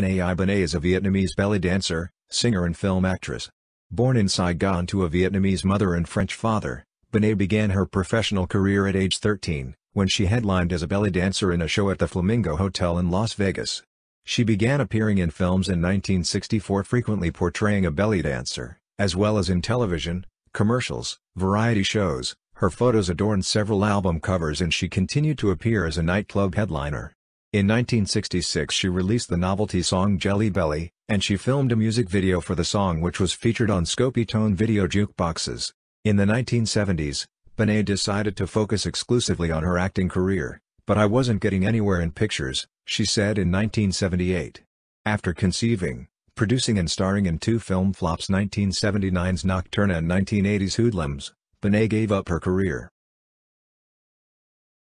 Nai Bonet is a Vietnamese belly dancer, singer and film actress. Born in Saigon to a Vietnamese mother and French father, Bonet began her professional career at age 13, when she headlined as a belly dancer in a show at the Flamingo Hotel in Las Vegas. She began appearing in films in 1964 frequently portraying a belly dancer, as well as in television, commercials, variety shows, her photos adorned several album covers and she continued to appear as a nightclub headliner. In 1966 she released the novelty song Jelly Belly, and she filmed a music video for the song which was featured on Scopitone video jukeboxes. In the 1970s, Bonet decided to focus exclusively on her acting career, but I wasn't getting anywhere in pictures, she said in 1978. After conceiving, producing and starring in two film flops 1979's Nocturna and 1980's Hoodlums, Bonet gave up her career.